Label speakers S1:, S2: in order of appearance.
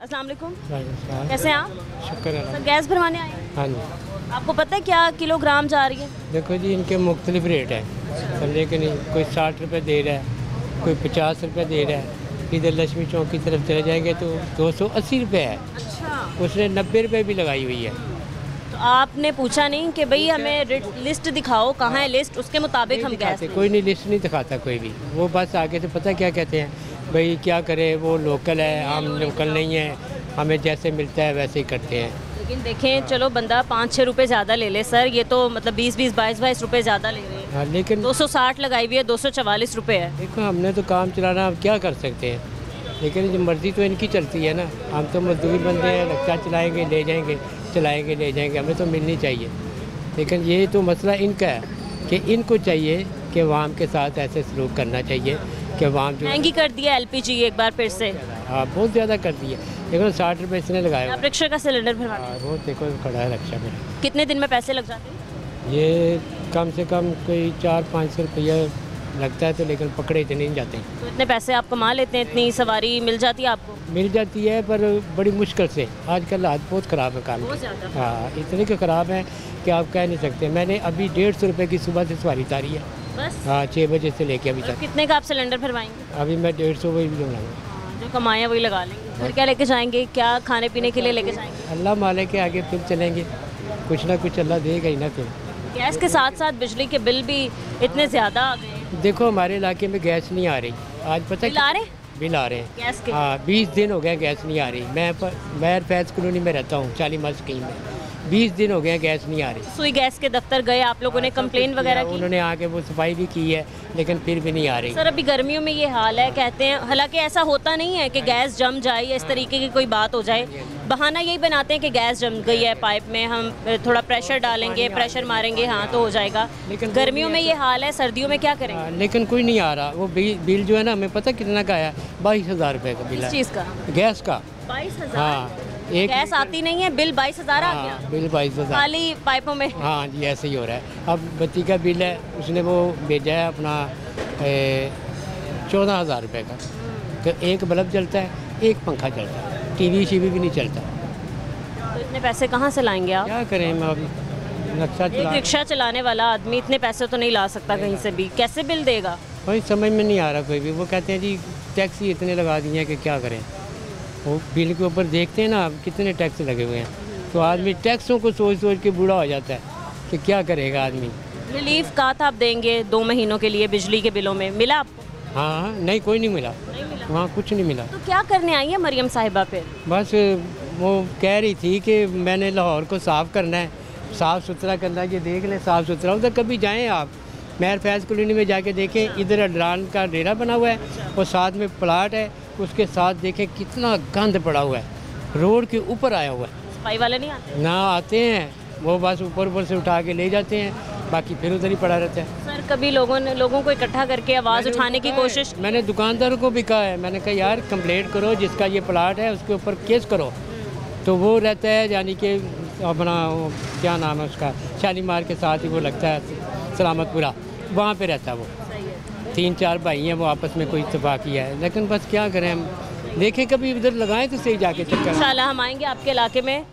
S1: अस्सलाम कैसे हैं आप?
S2: शुक्र है
S1: सर गैस भरवाने आए हैं?
S2: हाँ जी।
S1: आपको पता है क्या किलोग्राम जा रही है?
S2: देखो जी इनके मुख्तलिफ़ रेट है। समझे कि नहीं कोई साठ रुपये दे रहा है कोई पचास रुपये दे रहा है। इधर लक्ष्मी चौक की तरफ़ चले जाएँगे तो दो सौ अस्सी रुपये है।
S1: अच्छा।
S2: उसने नब्बे रुपये भी लगाई हुई है।
S1: तो आपने पूछा नहीं कि भाई हमें लिस्ट दिखाओ कहाँ है लिस्ट? उसके मुताबिक हम गैस
S2: कोई नहीं लिस्ट नहीं दिखाता कोई भी। वो बस आगे से पता क्या कहते हैं? भाई क्या करे वो लोकल है हम लोकल नहीं है हमें जैसे मिलता है वैसे ही करते हैं।
S1: लेकिन देखें चलो बंदा पाँच छः रुपये ज़्यादा ले ले सर ये तो मतलब बीस बीस बाईस बाईस रुपये ज़्यादा ले रहे हैं।
S2: हाँ लेकिन
S1: दो सौ साठ लगाई हुई है दो सौ चवालीस रुपये है।
S2: देखो हमने तो काम चलाना अब क्या कर सकते हैं? लेकिन जो मर्ज़ी तो इनकी चलती है ना। हम तो मजदूर बंदे हैं रक्षा चलाएँगे ले जाएँगे चलाएँगे ले जाएँगे हमें तो मिलनी चाहिए। लेकिन ये तो मसला इनका है कि इनको चाहिए कि वाम के साथ ऐसे सलूक करना चाहिए। कि जो
S1: महँगी कर दिया एलपीजी एक बार फिर से।
S2: हाँ बहुत ज़्यादा कर दिए लेकिन साठ रुपये इसने
S1: आप रिक्शा का सिलेंडर भरवाना
S2: हाँ, वो देखो खड़ा है रक्षा में
S1: कितने दिन में पैसे लग जाते हैं?
S2: ये कम से कम कोई चार पाँच सौ रुपया लगता है तो लेकिन पकड़े इतने नहीं जाते।
S1: तो इतने पैसे आप कमा लेते हैं इतनी सवारी मिल जाती है आपको?
S2: मिल जाती है पर बड़ी मुश्किल से। आजकल हाथ बहुत ख़राब है काम हाँ इतने के ख़राब हैं कि आप कह नहीं सकते। मैंने अभी डेढ़ सौ रुपये की सुबह से सवारी तारी है।
S1: बस?
S2: हाँ छः बजे से लेके अभी
S1: तो
S2: तक।
S1: कितने का आप सिलेंडर भरवाएँगे?
S2: अभी मैं डेढ़ सौ वही भी लूँगा।
S1: हाँ, जो कमाया वही लगा लेंगे। फिर क्या लेके जाएँगे? क्या खाने पीने के लिए लेके जाएँगे?
S2: अल्लाह माले के आगे फिर चलेंगे। कुछ ना कुछ अल्लाह देगा ही ना फिर।
S1: गैस के साथ साथ बिजली के बिल भी इतने ज़्यादा आ गए
S2: देखो हमारे इलाके में गैस नहीं आ रही। आज पता
S1: बिल आ रहे
S2: बिल आ रहे हैं।
S1: गैस के?
S2: हाँ बीस दिन हो गए गैस नहीं आ रही। मैं मैं फैज कॉलोनी में रहता हूँ चालीमार स्कीम में। बीस दिन हो गए गैस नहीं आ रही।
S1: सुई गैस के दफ्तर गए आप लोगों ने कंप्लेन वगैरह की?
S2: उन्होंने आके वो सफ़ाई भी की है लेकिन फिर भी नहीं आ रही।
S1: सर अभी गर्मियों में ये हाल है कहते हैं हालाँकि ऐसा होता नहीं है कि गैस जम जाए या इस तरीके की कोई बात हो जाए। बहाना यही बनाते हैं कि गैस जम गई है पाइप में हम थोड़ा प्रेशर डालेंगे प्रेशर मारेंगे हाँ तो हो जाएगा।
S2: लेकिन
S1: गर्मियों में ये हाल है सर्दियों में क्या करेंगे
S2: हाँ, लेकिन कोई नहीं आ रहा। वो बिल जो है ना हमें पता कितना का आया बाईस हज़ार रुपये का बिल है।
S1: चीज़ का?
S2: गैस का।
S1: बाईस
S2: हाँ। एक
S1: गैस आती नहीं है बिल बाईस हज़ार आ गया।
S2: हाँ बिल बाईस हज़ार।
S1: खाली पाइपों में।
S2: हाँ जी ऐसे ही हो रहा है। अब बत्ती का बिल है उसने वो भेजा है अपना चौदह हज़ार रुपये का। तो एक बल्ब जलता है एक पंखा चलता है टीवी शीवी भी नहीं चलता।
S1: तो इतने पैसे कहाँ से लाएँगे आप?
S2: क्या करें हम अब नक्शा चला
S1: रिक्शा चलाने वाला आदमी इतने पैसे तो नहीं ला सकता कहीं से भी। कैसे बिल देगा?
S2: कोई समझ में नहीं आ रहा कोई भी। वो कहते हैं जी टैक्सी इतने लगा दिए हैं कि क्या करें? वो बिल के ऊपर देखते हैं ना आप कितने टैक्स लगे हुए हैं। तो आदमी टैक्सों को सोच सोच के बूढ़ा हो जाता है कि क्या करेगा आदमी।
S1: रिलीफ कहा था आप देंगे दो महीनों के लिए बिजली के बिलों में? मिला आपको?
S2: हाँ हाँ नहीं कोई नहीं मिला।
S1: नहीं मिला।
S2: वहाँ कुछ नहीं मिला।
S1: तो क्या करने आई है मरियम साहिबा पे
S2: बस वो कह रही थी कि मैंने लाहौर को साफ़ करना है साफ़ सुथरा करना है ये देख लें साफ़ सुथरा। उधर कभी जाएँ आप? मेहर फैज़ कॉलोनी में जाके देखें इधर अडरान का डेरा बना हुआ है और साथ में प्लाट है। उसके साथ देखें कितना गंद पड़ा हुआ है। रोड के ऊपर आया हुआ है।
S1: सफ़ाई वाले नहीं आते?
S2: ना आते हैं। वो बस ऊपर ऊपर से उठा के ले जाते हैं। बाकी फिर उधर ही पड़ा रहता है।
S1: सर कभी लोगों ने लोगों को इकट्ठा करके आवाज़ उठाने की कोशिश
S2: मैंने दुकानदारों को भी कहा है। मैंने कहा यार कंप्लेंट करो जिसका ये प्लाट है उसके ऊपर केस करो। तो वो रहता है यानी कि अपना क्या नाम है उसका शालीमार के साथ ही वो लगता है सलामतपुरा। वहाँ पे रहता है वो। तीन चार भाई हैं, वो आपस में कोई इतफ़ा किया है। लेकिन बस क्या करें, हम देखें कभी इधर लगाएँ तो सही जाके चक्कर
S1: हम आएँगे आपके इलाके में।